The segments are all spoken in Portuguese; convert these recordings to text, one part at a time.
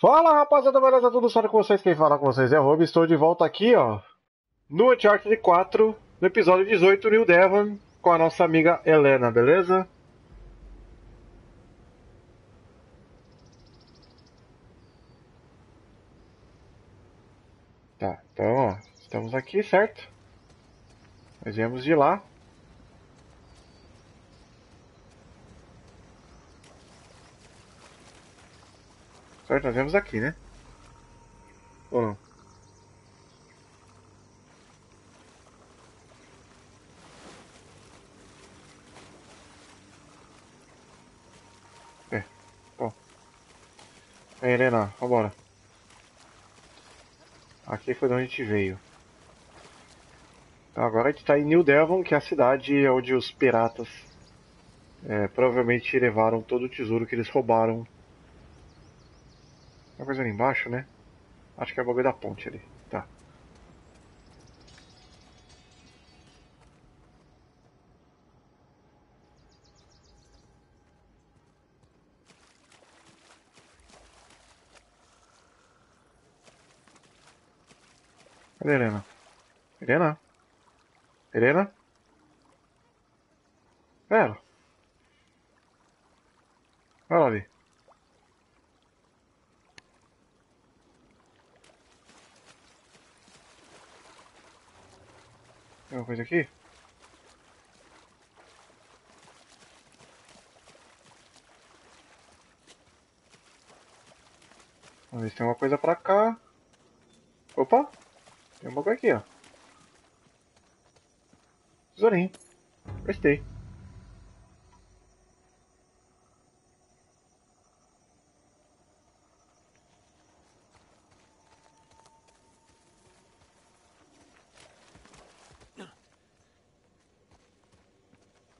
Fala rapaziada, beleza? Tudo certo com vocês? Quem fala com vocês é o Rob. Estou de volta aqui, ó, no Uncharted 4, no episódio 18, New Devon, com a nossa amiga Helena, beleza? Tá, então, ó, estamos aqui, certo? Nós viemos de lá. Certo, nós viemos aqui, né? Ou não? É, bom. Aí, Helena, vambora. Aqui foi de onde a gente veio. Então agora a gente está em New Devon, que é a cidade onde os piratas é, provavelmente levaram todo o tesouro que eles roubaram uma coisa ali embaixo, né? Acho que é o bagulho da ponte ali. Tá. Cadê Helena? Helena? Helena? Pera. Olha lá ali. Tem alguma coisa aqui? Vamos ver se tem alguma coisa pra cá. Opa! Tem um bagulho aqui, ó. Tesourinho. Gostei.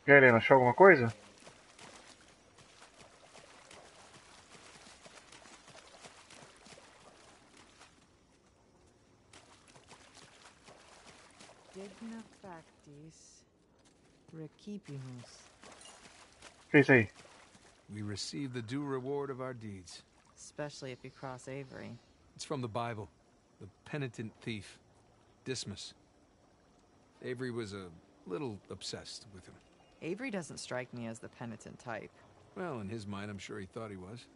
E aí, Helena, achou alguma coisa? Digna factis recipimus. O que isso aí? We receive the due reward of our deeds. Especially if you cross Avery. It's from the Bible. The penitent thief, Dismas. Avery was a little obsessed with him. Avery doesn't strike me as the penitent type. Well, in his mind, I'm sure he thought he was.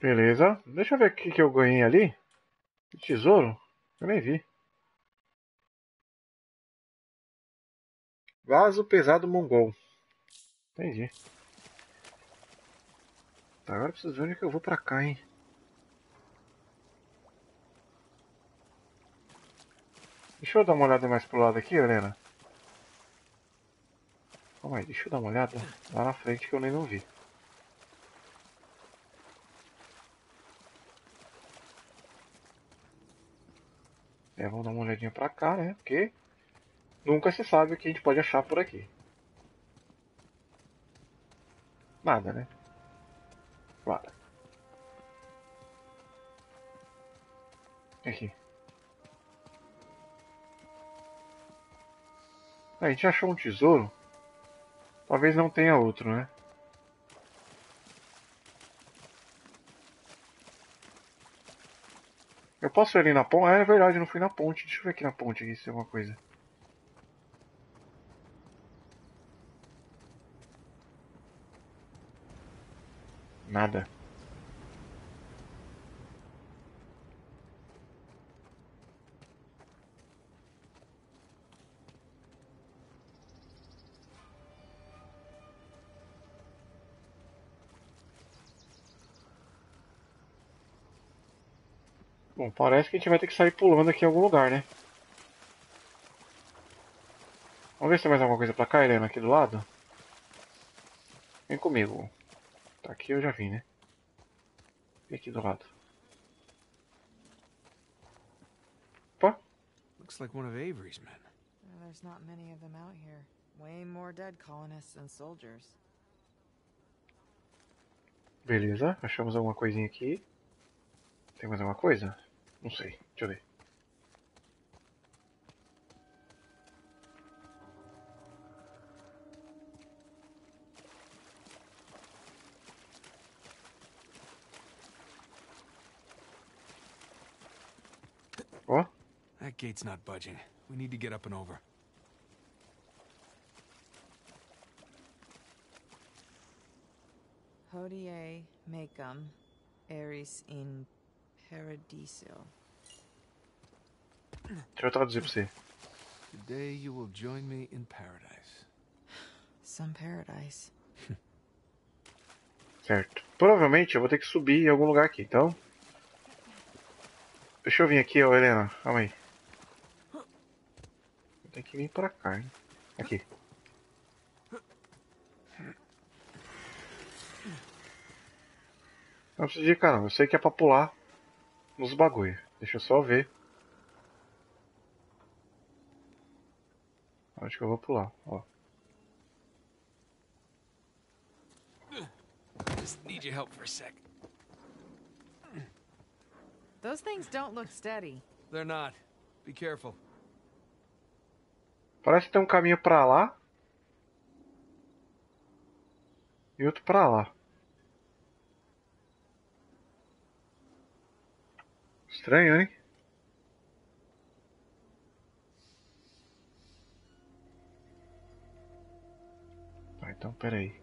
Beleza. Deixa eu ver o que, que eu ganhei ali. Tesouro? Eu nem vi. Vaso pesado mongol. Entendi. Tá, agora eu preciso ver onde é que eu vou pra cá, hein. Deixa eu dar uma olhada mais pro lado aqui, Helena. Calma aí, deixa eu dar uma olhada lá na frente que eu nem não vi. É, vamos dar uma olhadinha pra cá, né? Porque nunca se sabe o que a gente pode achar por aqui. Nada, né? Claro. Aqui. A gente achou um tesouro. Talvez não tenha outro, né? Eu posso ir ali na ponte? Ah, é verdade, eu não fui na ponte. Deixa eu ver aqui na ponte aqui se tem alguma coisa. Nada. Bom, parece que a gente vai ter que sair pulando aqui em algum lugar, né? Vamos ver se tem mais alguma coisa pra cá, Helena, aqui do lado. Vem comigo. Tá aqui eu já vi, né? E aqui do lado. Opa! Looks like one of Avery's men. There's not many of them out here. Way more dead colonists than soldiers. Beleza, achamos alguma coisinha aqui. Tem mais alguma coisa? No sei, yo ve. What? That gate's not budging. We need to get up and over. Hodie Mecum, Ares in paradiso. Deixa eu traduzir pra você. Today you will join me in paradise. Some paradise. Certo. Provavelmente eu vou ter que subir em algum lugar aqui, então. Deixa eu vir aqui, ó, Helena. Calma aí. Tenho que vir pra cá, hein? Aqui. Não precisa de cá não. Eu sei que é pra pular nos bagulho. Deixa eu só ver. Acho que eu vou pular, ó. Just need your help for a sec. Those things don't look steady. They're not. Be careful. Parece que tem um caminho pra lá. E outro pra lá. Estranho, hein? Tá, então peraí.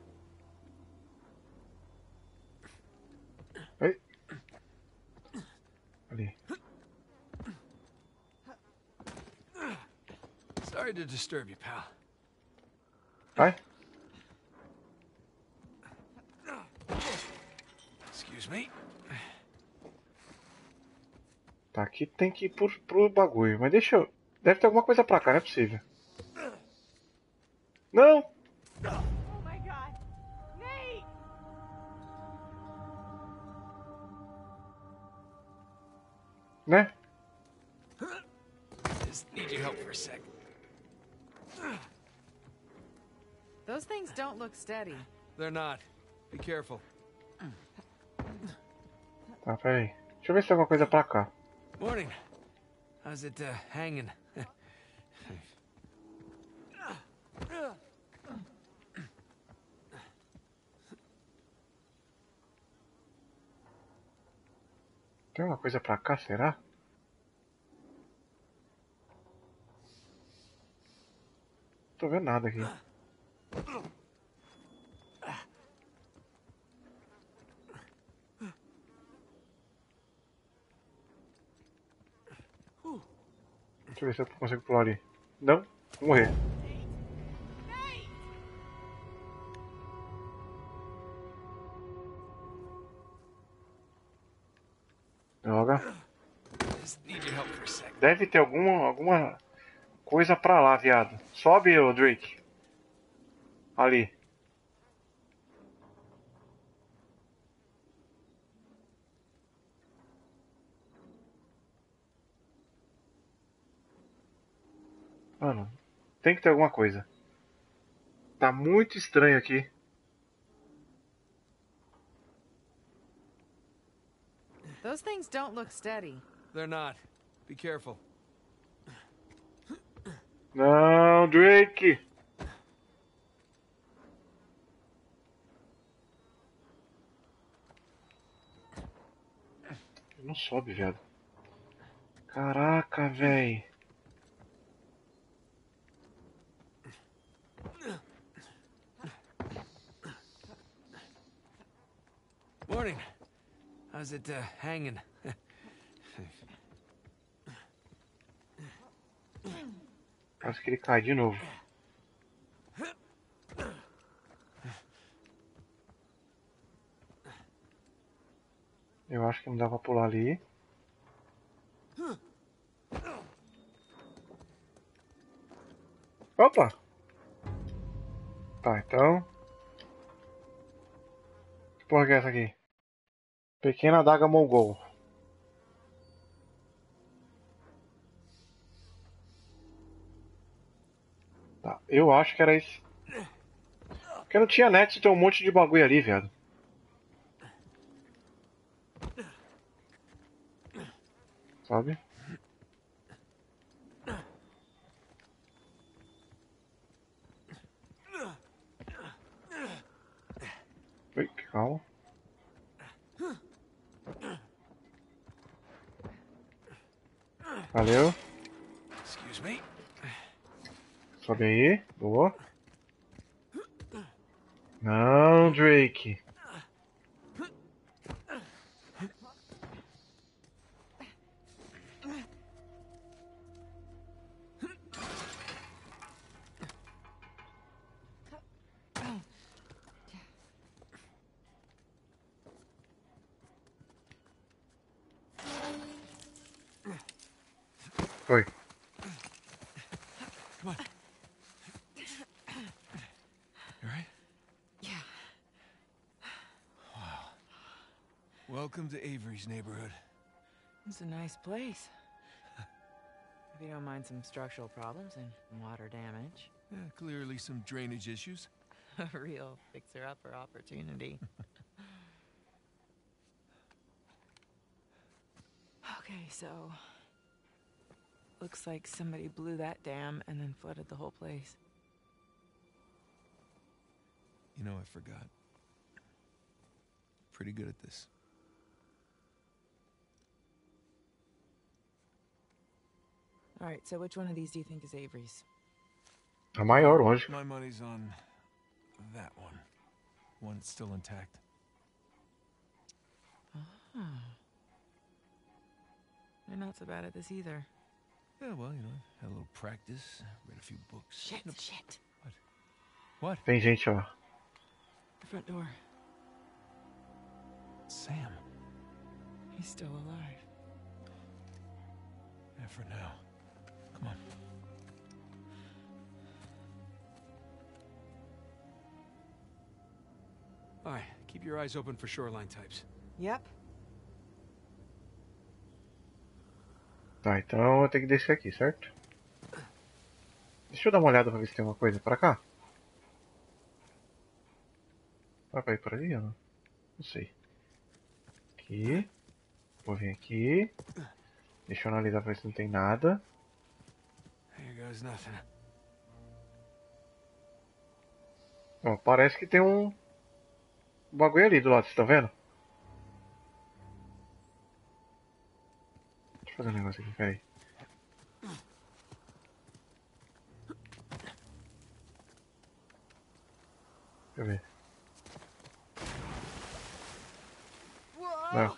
Ei. Ali. Sorry to disturb you, pal. Vai. Excuse me. Tá, aqui tem que ir pro, pro bagulho. Mas deixa eu. Deve ter alguma coisa pra cá, não é possível. Não! Oh! Né? Just need your help for a sec. Those things don't look steady. They're not. Be careful. Tá, peraí. Deixa eu ver se tem alguma coisa pra cá. Morning. How's it uh, hanging? Tem alguma coisa pra cá, será? Não tô vendo nada aqui. Deixa eu ver se eu consigo pular ali. Não? Vou morrer. Droga. Deve ter alguma, alguma coisa pra lá, viado. Sobe, Drake. Ali. Mano, tem que ter alguma coisa. Tá muito estranho aqui. Those things don't look steady. They're not. Be careful. Não, Drake. Não sobe, viado. Caraca, véi. Morning. How's it uh, hanging? Parece que ele cai de novo. Eu acho que não dá pra pular ali. Opa! Tá, então. Que porra é essa aqui? Pequena adaga mongol. Tá, eu acho que era isso. Porque não tinha net, tem um monte de bagulho ali, viado. Sabe? Ui, calma. Valeu. Sobe aí. Boa. Não, Drake. Foi. Come on. You alright? Yeah. Wow. Welcome to Avery's neighborhood. It's a nice place. if you don't mind some structural problems and water damage. Yeah, clearly some drainage issues. A real fixer-upper opportunity. okay, so... Looks like somebody blew that dam and then flooded the whole place. You know, I forgot. Pretty good at this. Alright, so which one of these do you think is Avery's? A maior, lógico. My money's on that one. One that's still intact. Ah. You're not so bad at this either. Yeah, well, you know, had a little practice, read a few books. Shit, shit. What? Tem gente, ó. The front door. Sam. He's still alive. Yeah, for now. Come on. All right, keep your eyes open for shoreline types. Yep. Tá, então eu tenho que descer aqui, certo? Deixa eu dar uma olhada pra ver se tem uma coisa pra cá. Vai pra ir por ali ou não? Não sei. Aqui. Vou vir aqui. Deixa eu analisar pra ver se não tem nada. Ó, parece que tem um um bagulho ali do lado, vocês estão vendo? Eu fazer um negócio aqui, peraí. Deixa eu ver. Não.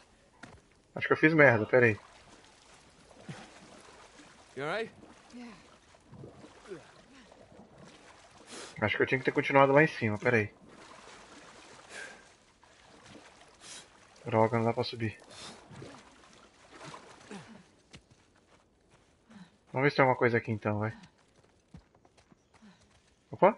Acho que eu fiz merda, peraí. Acho que eu tinha que ter continuado lá em cima, peraí. Droga, não dá pra subir. Vamos ver se tem alguma coisa aqui então, vai. Opa!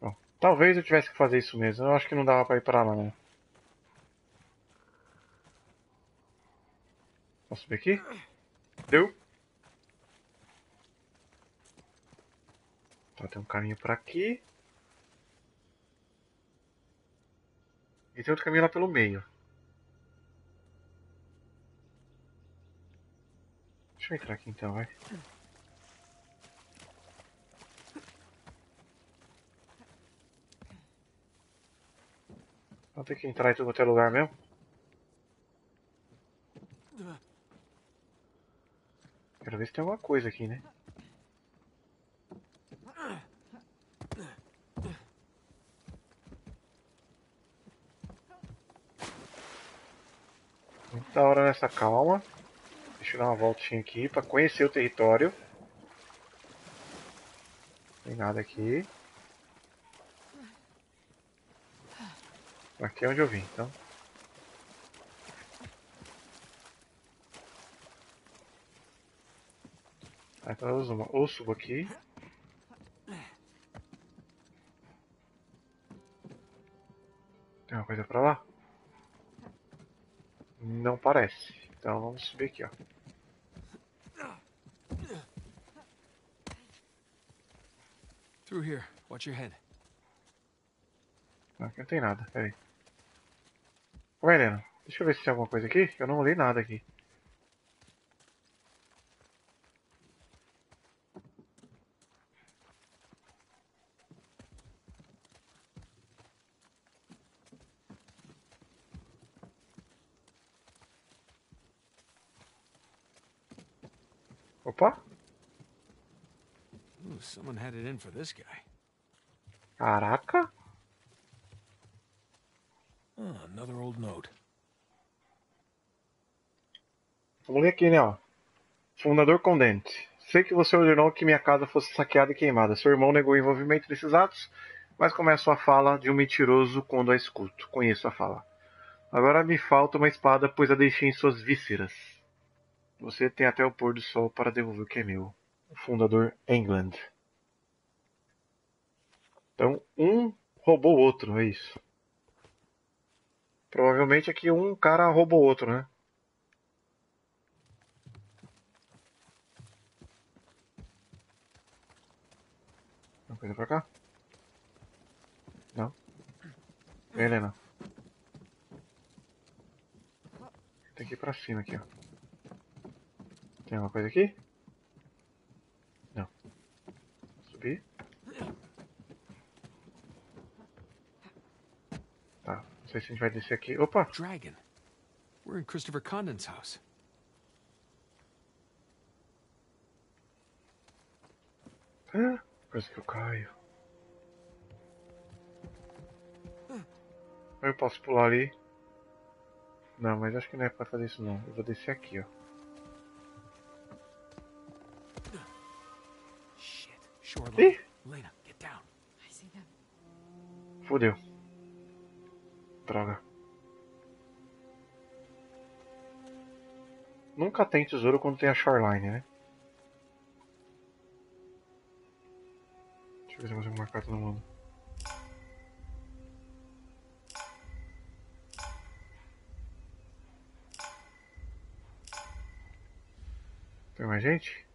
Bom, talvez eu tivesse que fazer isso mesmo. Eu acho que não dava pra ir pra lá, não. Posso subir aqui? Deu? Tá, tem um caminho por aqui. E tem outro caminho lá pelo meio. Deixa eu entrar aqui então, vai. Vou ter que entrar em tudo é lugar mesmo. Quero ver se tem alguma coisa aqui, né? Muito da hora nessa calma. Deixa eu dar uma voltinha aqui pra conhecer o território. Tem nada aqui. Aqui é onde eu vim, então. Aí então eu ou subo aqui. Tem uma coisa pra lá? Não parece. Então vamos subir aqui, ó. Through here. Watch your head. Não, aqui não tem nada, peraí. Ô Helena, deixa eu ver se tem alguma coisa aqui. Eu não olhei nada aqui. Opa! Ooh, someone had it in for this guy. Caraca! Oh, another old note. Vamos ler aqui, né, ó. Fundador Condente. Sei que você ordenou que minha casa fosse saqueada e queimada. Seu irmão negou o envolvimento nesses atos, mas começo a fala de um mentiroso quando a escuto. Conheço a fala. Agora me falta uma espada, pois a deixei em suas vísceras. Você tem até o pôr do sol para devolver o que é meu. O fundador England. Então, um roubou o outro, é isso. Provavelmente aqui um cara roubou o outro, né? Uma coisa pra cá? Não. Helena. Tem que ir pra cima aqui, ó. Tem alguma coisa aqui? Não. Subir. Tá. Não sei se a gente vai descer aqui. Opa! Dragon. We're in Christopher Condon's house. Ah, Coisa que eu caio. Eu posso pular ali. Não, mas acho que não é pra fazer isso não. Eu vou descer aqui, ó. Ih! Lena, get down. I see them. Fudeu. Droga. Nunca tem tesouro quando tem a shoreline, né? Deixa eu ver se eu consigo marcar todo mundo. Tem mais gente?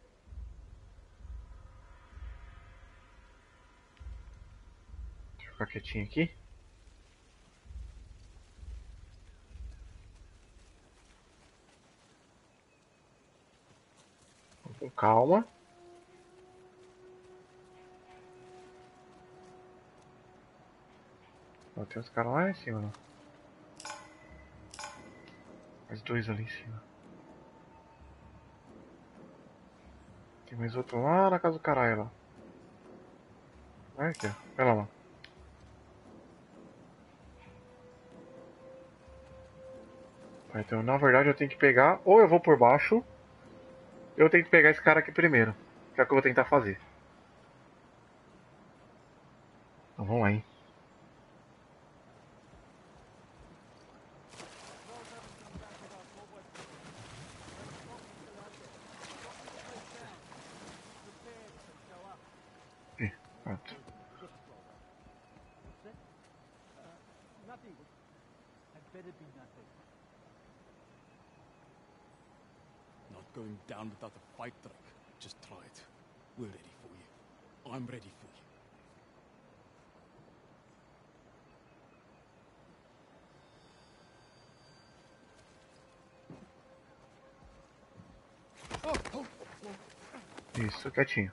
Deixa eu ficar quietinho aqui. Calma. Ó, tem uns caras lá em cima. Mais dois ali em cima. Tem mais outro lá na casa do caralho lá. Vai aqui, ó. Lá, Então, na verdade, eu tenho que pegar. Ou eu vou por baixo. Eu tenho que pegar esse cara aqui primeiro. Que é o que eu vou tentar fazer. Então vamos lá, hein. Ih, pronto. Nothing. Had better be nothing. Not going down without a fight, Drake. Just try it. We're ready for you. I'm ready for you. Isso, quietinho.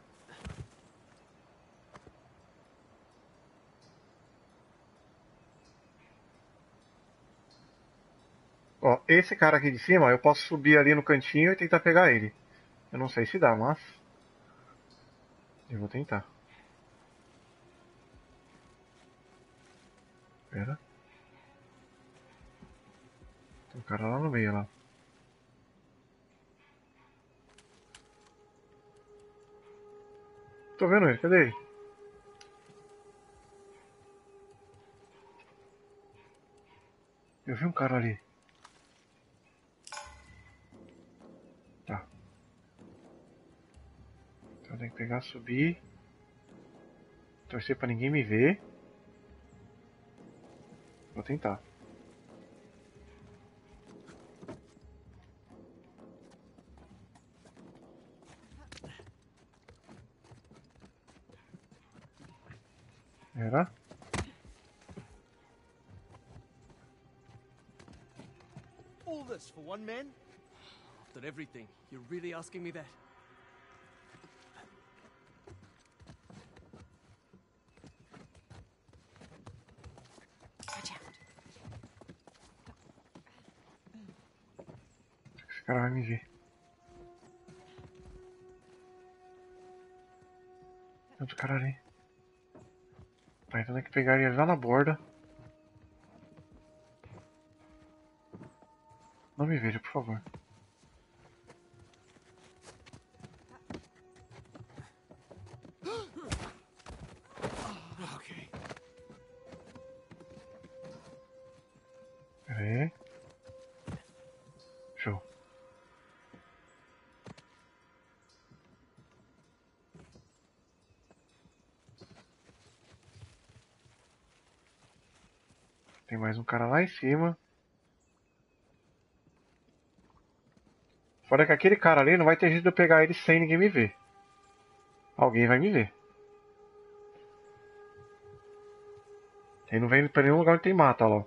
Ó, esse cara aqui de cima, eu posso subir ali no cantinho e tentar pegar ele. Eu não sei se dá, mas... Eu vou tentar. Pera. Tem um cara lá no meio, lá. Tô vendo ele, cadê ele? Eu vi um cara ali. Tá. Então tenho que pegar, subir. Torcer pra ninguém me ver. Vou tentar. Era? All this for one man? After everything, you're really asking me that? Watch out. Esse Tá, então tem que pegar ele lá na borda. Não me veja, por favor. Tem mais um cara lá em cima. Fora que aquele cara ali não vai ter jeito de eu pegar ele sem ninguém me ver. Alguém vai me ver. Ele não vem pra nenhum lugar onde tem mata lá.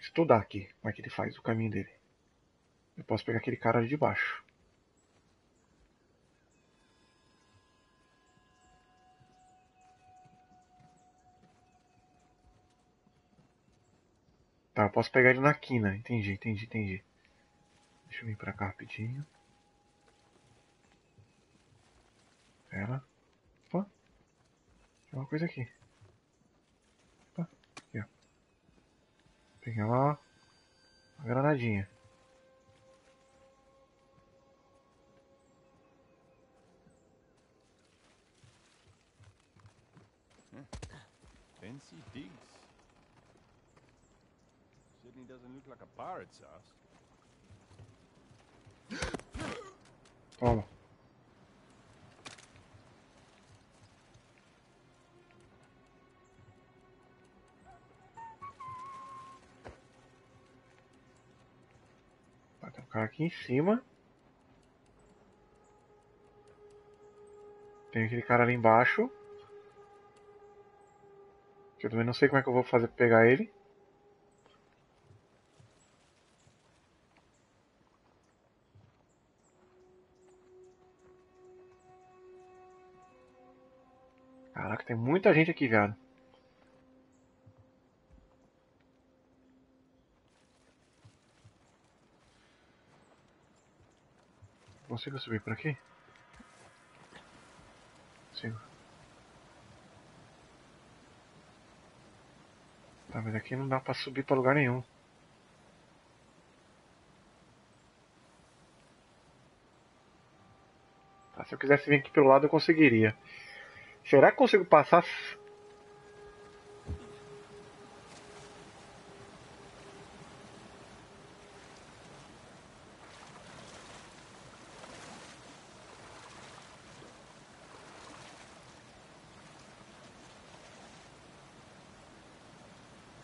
Estudar aqui como é que ele faz o caminho dele. Eu posso pegar aquele cara ali de baixo. Tá, eu posso pegar ele na quina. Entendi, entendi, entendi. Deixa eu vir pra cá rapidinho. Pera. Opa. Tem uma coisa aqui. Opa. Aqui, ó. Pegar uma, uma granadinha. Fancy digs. Certainly doesn't look like a pirate's. Toma. Vai ter um cara aqui em cima. Tem aquele cara ali embaixo. Que eu também não sei como é que eu vou fazer pra pegar ele. Caraca, tem muita gente aqui, viado. Consigo subir por aqui? Consigo. Tá, mas aqui não dá pra subir pra lugar nenhum. Tá, se eu quisesse vir aqui pelo lado eu conseguiria. Será que consigo passar?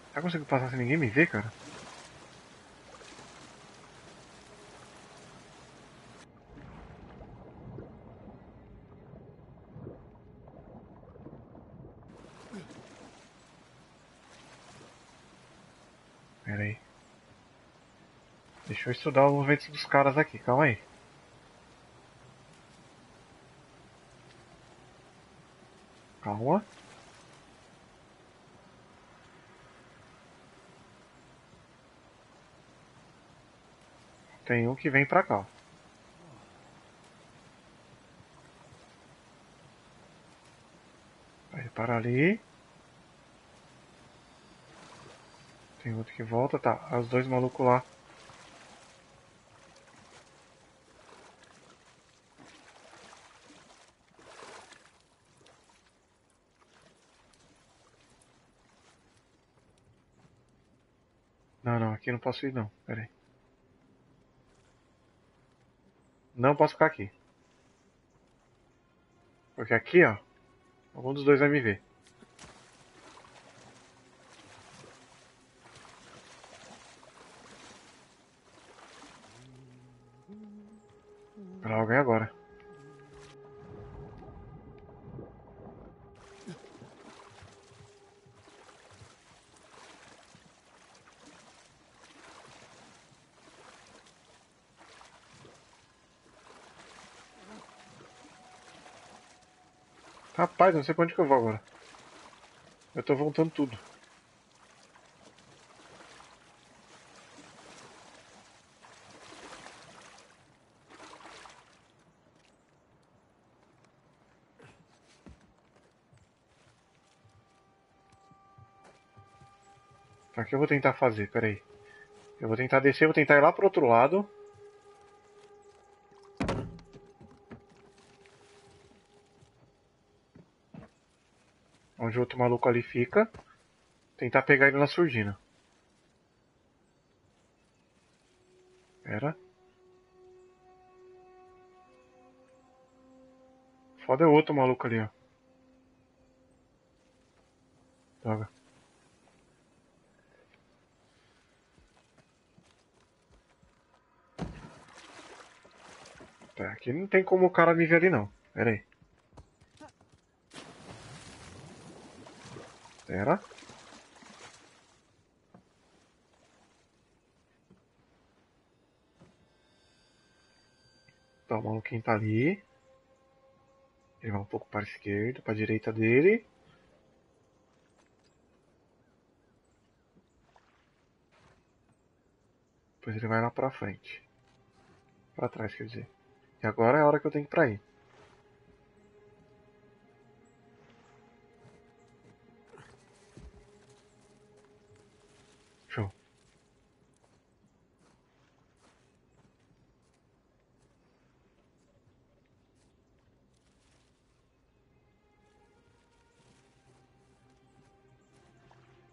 Será que consigo passar sem ninguém me ver, cara? Pera aí. Deixa eu estudar os movimentos dos caras aqui, calma aí. Calma. Tem um que vem pra cá. Vai para ali. Tem outro que volta, tá. Os dois malucos lá. Não, não, aqui não posso ir não. Pera aí. Não posso ficar aqui. Porque aqui, ó. Algum dos dois vai me ver. Pra alguém agora. Rapaz, não sei pra onde que eu vou agora. Eu tô voltando tudo. Tá, o que eu vou tentar fazer? Peraí. Eu vou tentar descer, vou tentar ir lá pro outro lado. Onde outro maluco ali fica. Tentar pegar ele na surdina. Pera. Foda é outro maluco ali, ó. Droga. Tá, aqui não tem como o cara me ver ali não. Pera aí. Pera. Tá, o maluquinho tá ali. Ele vai um pouco para a esquerda, para a direita dele. Depois ele vai lá pra frente. Pra trás, quer dizer. E agora é a hora que eu tenho que pra ir.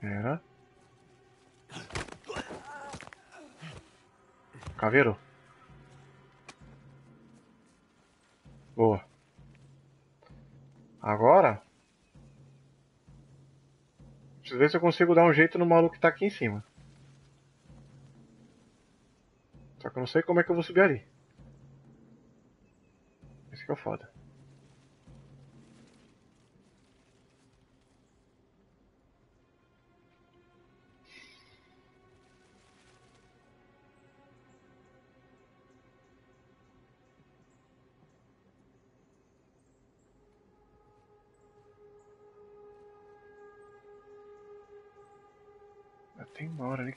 Era. Caveiro. Boa. Agora. Preciso ver se eu consigo dar um jeito no maluco que tá aqui em cima. Só que eu não sei como é que eu vou subir ali. Esse que é o foda.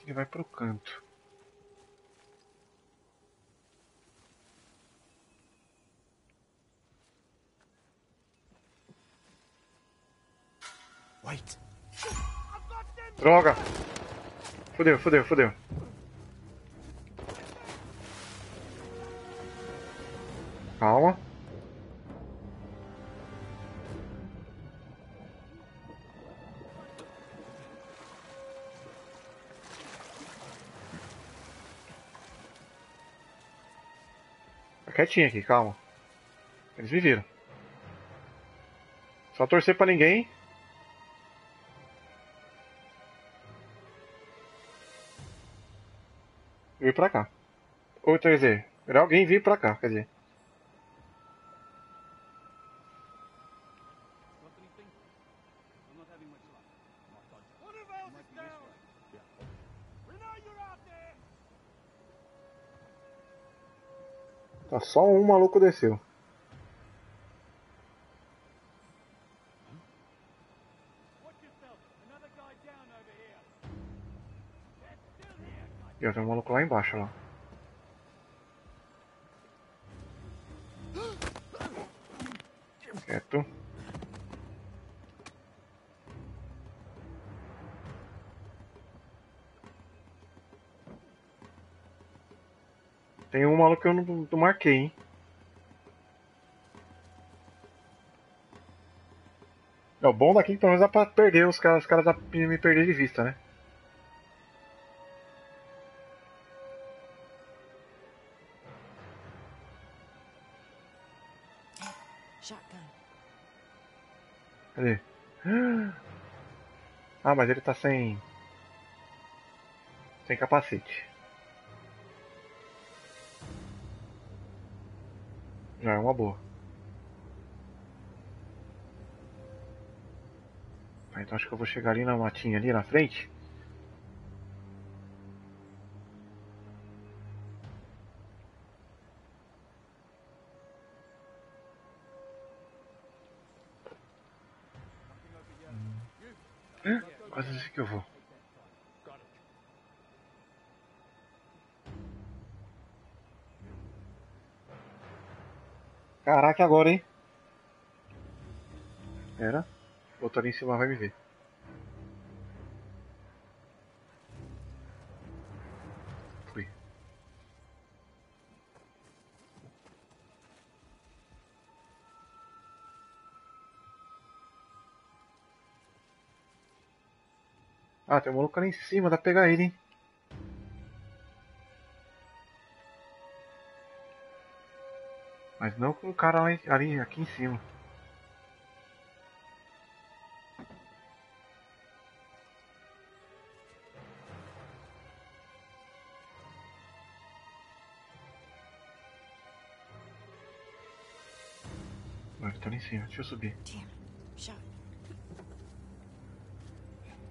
Ele vai pro canto. Wait. Droga! Fudeu, fudeu, fudeu. Calma. Quietinho aqui, calma. Eles me viram. Só torcer pra ninguém. vir pra cá. Ou quer dizer, alguém vir pra cá, quer dizer. Só um maluco desceu. E ó, tem um maluco lá embaixo lá. Quieto. Tem um maluco que eu não, não marquei, hein? É, o bom daqui que pelo menos dá pra perder os caras, os caras dá pra me perder de vista, né? Cadê? Ah, mas ele tá sem. Sem capacete. É uma boa. Ah, então acho que eu vou chegar ali na matinha ali na frente. Quase assim que eu vou. ataque agora, hein? Era? Botou tá ali em cima, vai me ver. Fui. Ah, tem um maluco ali em cima, dá pra pegar ele, hein? Mas não com o cara lá em- ali, aqui em cima. Ah, ele tá lá em cima, deixa eu subir. Damn. Shut.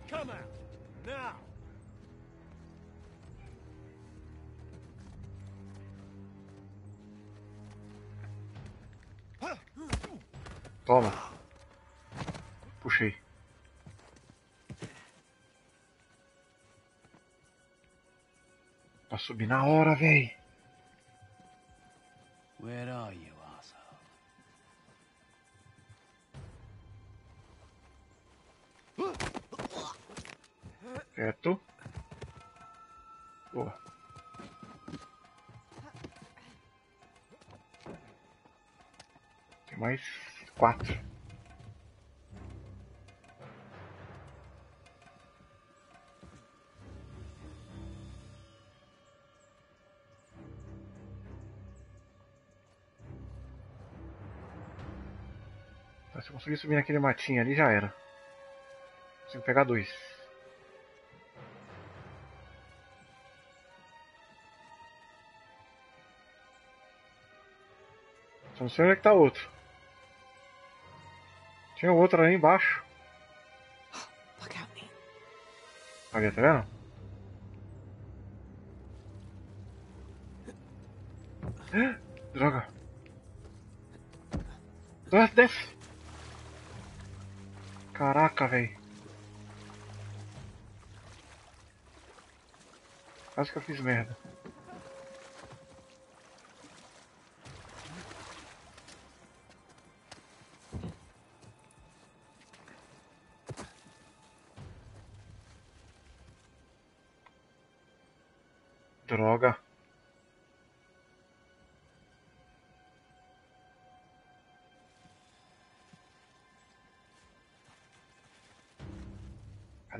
Come out! Toma. Puxei. Pra subir na hora, véi. Conseguir subir naquele matinho ali já era. Consigo pegar dois. Só não sei onde é que tá o outro. Tinha outro ali embaixo. Ali, tá vendo? Droga. Desce, desce. Caraca, velho. Quase que eu fiz merda.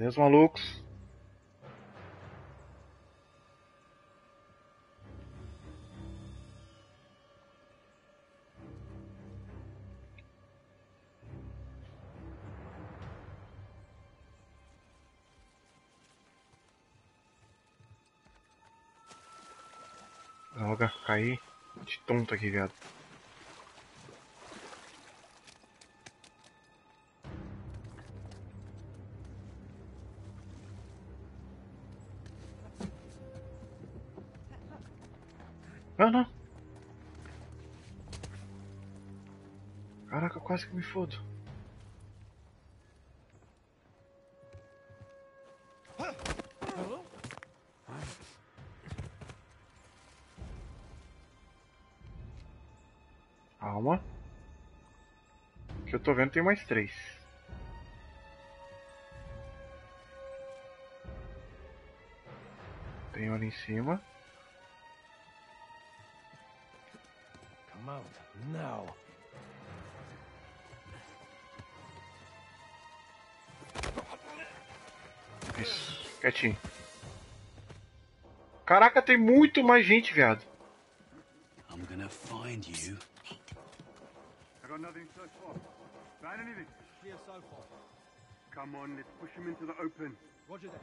Cadê os malucos? Droga, caí de tonto aqui, viado. Me fodo. Calma. Que eu tô vendo tem mais três. Tem um ali em cima. Come out now. Quietinho. Caraca, tem muito mais gente, viado. I'm gonna find you. I got nothing so far. Found anything? Clear so far. Come on, let's push him into the open. Roger that.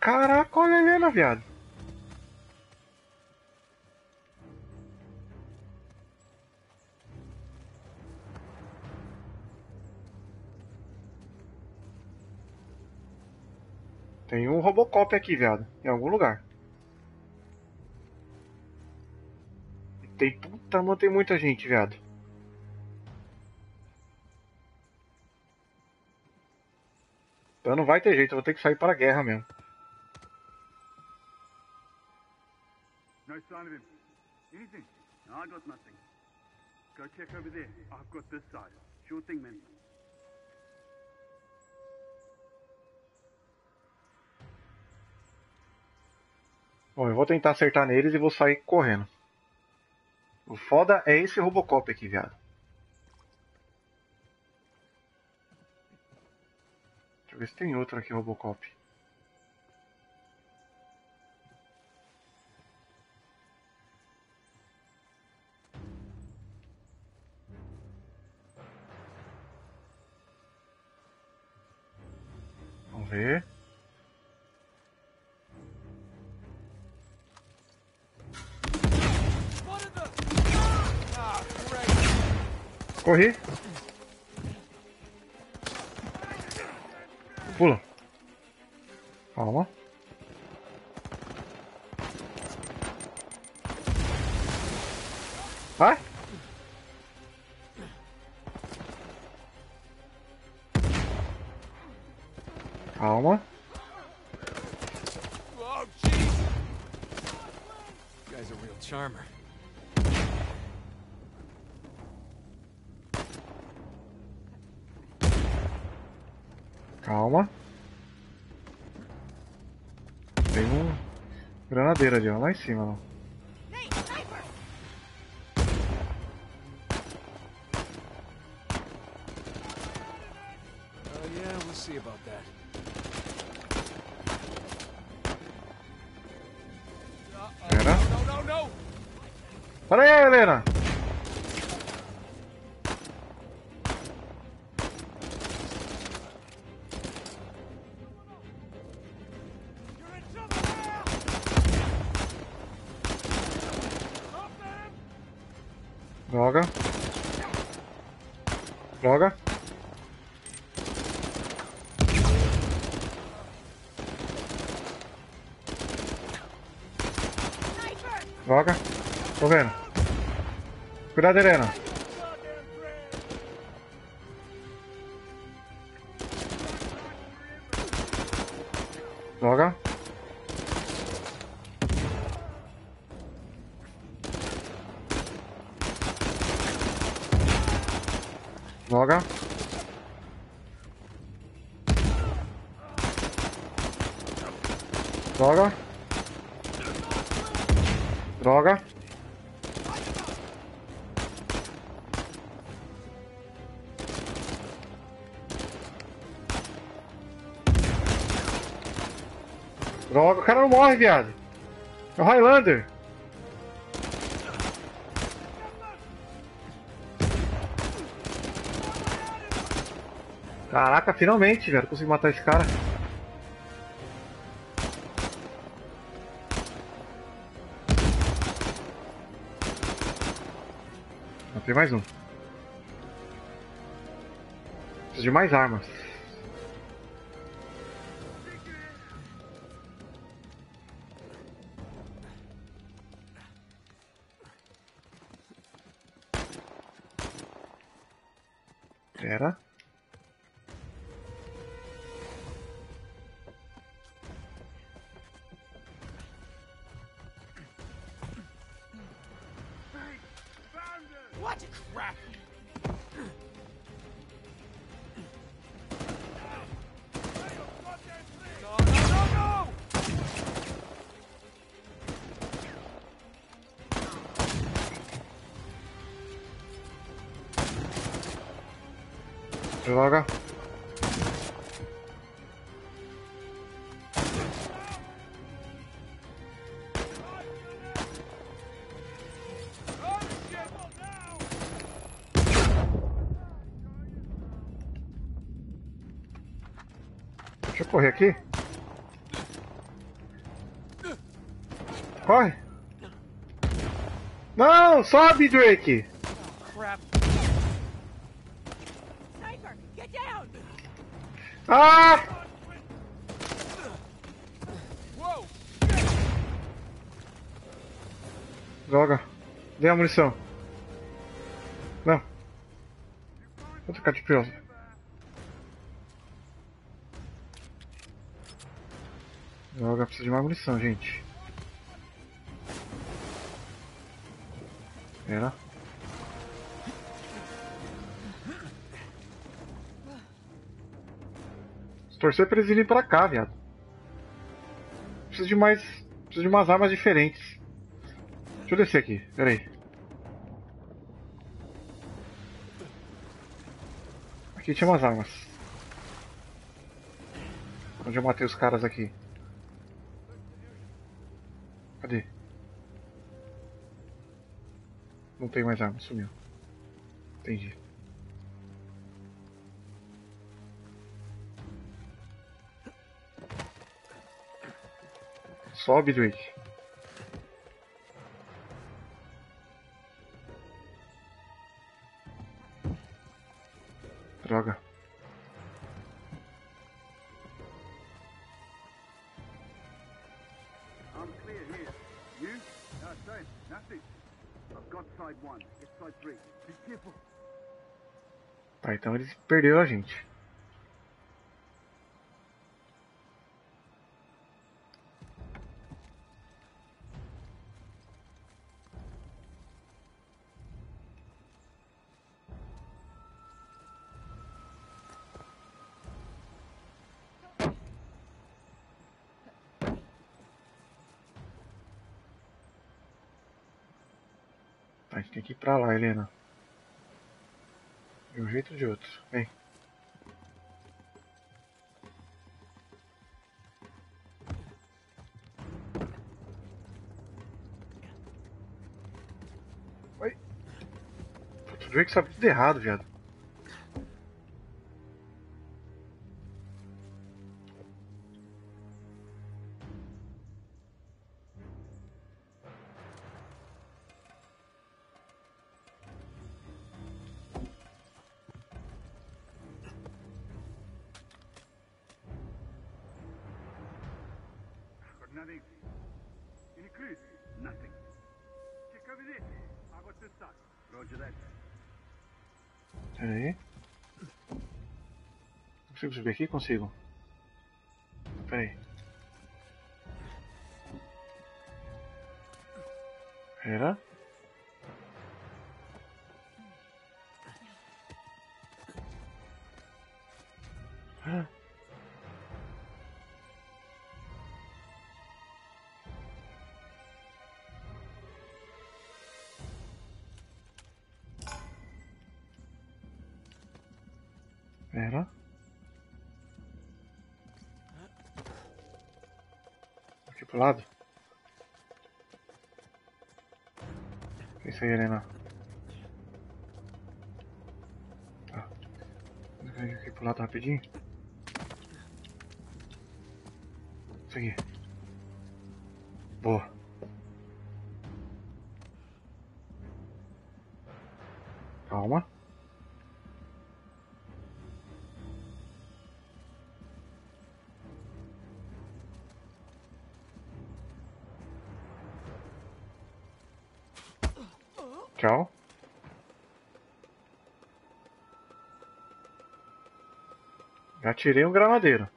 Caraca, olha a Helena, viado. Tem um Robocop aqui, viado. Em algum lugar. Tem puta, mano, tem muita gente, viado. Então não vai ter jeito, eu vou ter que sair para a guerra mesmo. No sign of him. Anything? No, I got nothing. Go check over there. I've got this side. Sure thing. Bom, eu vou tentar acertar neles e vou sair correndo. O foda é esse Robocop aqui, viado. Deixa eu ver se tem outro aqui, Robocop. Corri. Granadeiro ali, ó, lá em cima, ó. Droga. Droga. Droga. Tô vendo. Cuidado, Helena. Morre, viado. É o Highlander. Caraca, finalmente, velho. Consegui matar esse cara. Tem mais um. Preciso de mais armas. Pera. Droga. Deixa eu correr aqui. Corre. Não, sobe, Drake. Crap. Ah! Droga. Dê a munição. Não. Vou trocar de pior. Droga, preciso de mais munição, gente. Pera. Torcer pra eles virem pra cá, viado. Preciso de mais. Preciso de umas armas diferentes. Deixa eu descer aqui, pera aí. Aqui tinha umas armas. Onde eu matei os caras aqui? Cadê? Não tem mais arma, sumiu. Entendi. Sobe, Drake. Droga. I'm clear here. You? No, same. Nothing. I've got side one. Get side three. Be careful. Tá, então eles perderam a gente. A gente tem que ir pra lá, Helena. De um jeito ou de outro. Vem. Oi. Putz, o Drake sabe tudo errado, viado. Consigo subir aqui? Consigo. Pera aí. Pera. Pro lado. Isso aí, Helena. Tá. Vou aqui pro lado rapidinho. Isso aqui. Já tirei um granadeiro.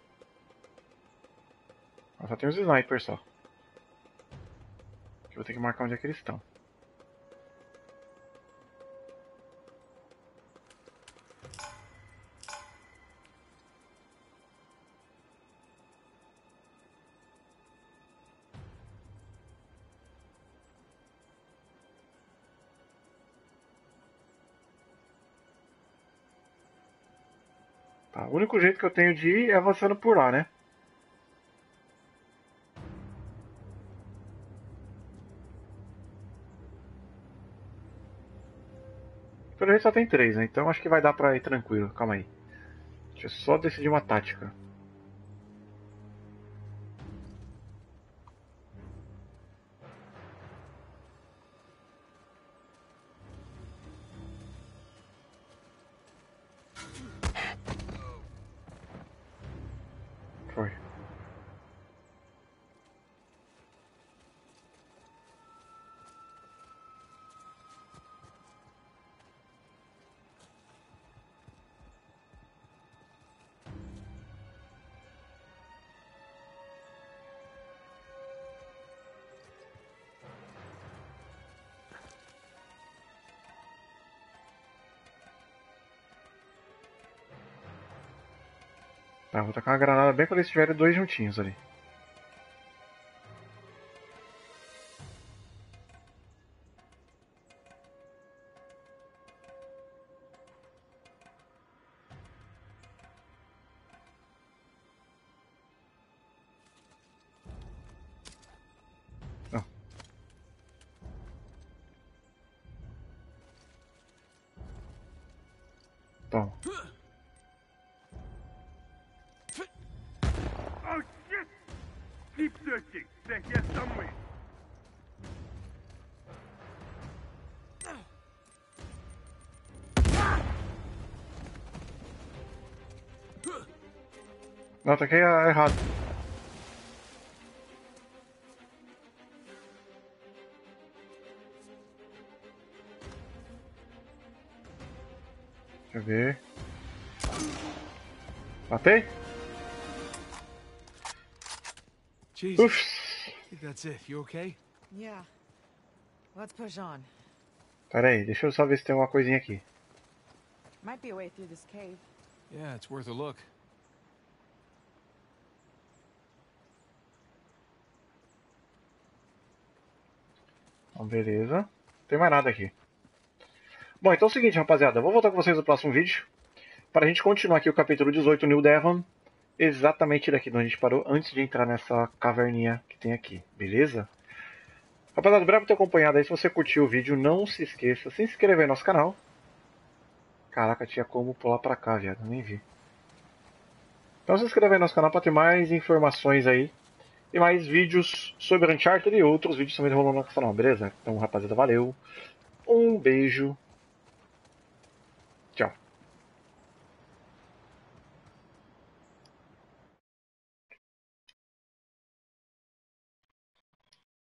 Só tem os snipers só. Eu vou ter que marcar onde é que eles estão. Que eu tenho de ir é avançando por lá, né? Pelo jeito só tem três, né? Então acho que vai dar pra ir tranquilo. Calma aí. Deixa eu só decidir uma tática. Vou tacar uma granada bem quando eles estiverem dois juntinhos ali. Não, tá aqui é errado. Deixa eu ver. Matei? Jesus. Uf. I think that's it. You okay? Yeah. Let's push on. Pera aí, deixa eu só ver se tem alguma coisinha aqui. Might be a way through this cave. Yeah, it's worth a look. Então, beleza. Não tem mais nada aqui. Bom, então é o seguinte, rapaziada. Eu vou voltar com vocês no próximo vídeo. Para a gente continuar aqui o capítulo 18, New Devon. Exatamente daqui onde a gente parou, antes de entrar nessa caverninha que tem aqui. Beleza? Rapaziada, obrigado por ter acompanhado aí. Se você curtiu o vídeo, não se esqueça de se inscrever no nosso canal. Caraca, tinha como pular pra cá, viado. Nem vi. Então se inscreve aí no nosso canal para ter mais informações aí. E mais vídeos sobre Uncharted e outros vídeos também rolando no canal, beleza? Então, rapaziada, valeu. Um beijo